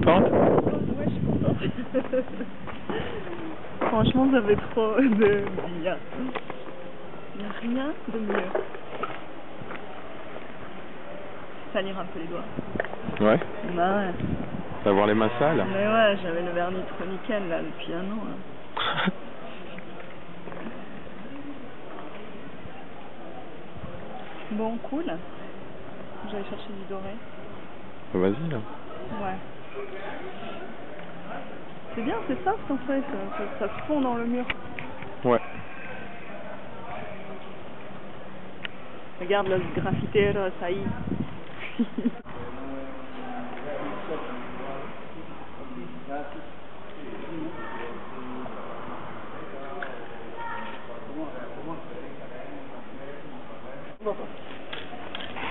contente. Franchement, ça fait trop de bien. Il n'y a rien de mieux. Salir un peu les doigts. Ouais. Bah ouais. D'avoir les mains sales Mais ouais, j'avais le vernis trop nickel là depuis un an. Là. Bon, cool. J'allais chercher du doré. Vas-y, là. Ouais. C'est bien, c'est soft en fait. Ça, ça se fond dans le mur. Ouais. Regarde los grafiteros ahí.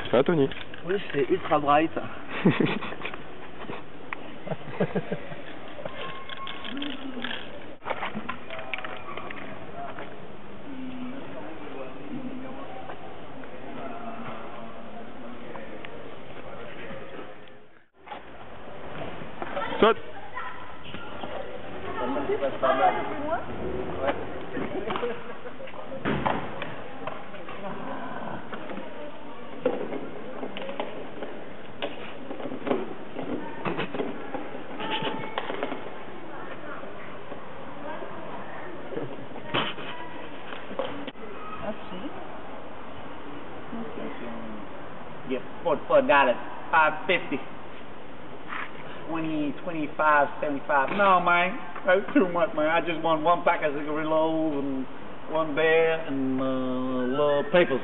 Ça va, Tony? Oui, c'est ultra bright. Sot! Sot! Yeah, for for dollars, five fifty. Twenty, twenty-five, seventy-five. No, man, that's too much, man. I just want one pack of cigarillos and one bear and uh, little papers.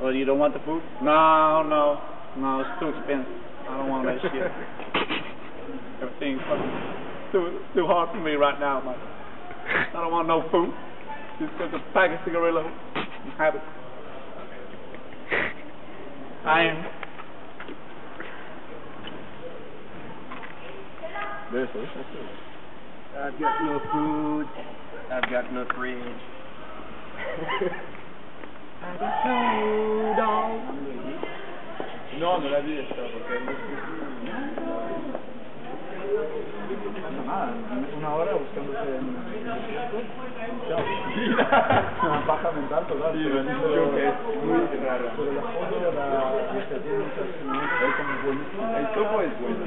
Well, you don't want the food? No, no, no. It's too expensive. I don't want that shit. Everything's fucking too too hard for me right now, man. I don't want no food. Just get a pack of cigarillos. and Have it. Iron. I've got no food. I've got no fridge. I got food on. No, non la vie è stata ok. Una hora buscándose en Una paja mental total. Sí, pero dijo que es muy raro. Pero la foto, la, tiene muchas similitudes, es como buenísimo. El topo es bueno.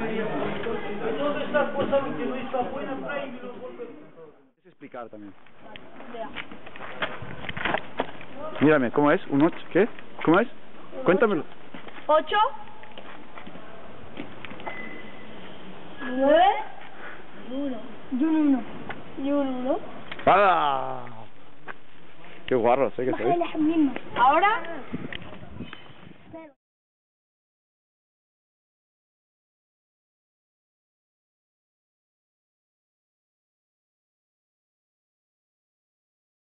Es explicar también. Mírame, ¿cómo es? ¿Un ocho? ¿Qué? ¿Cómo es? Cuéntamelo. ocho, nueve, y un uno, y un uno. ¡Ah! Qué guarro, sé que Baja soy. Ahora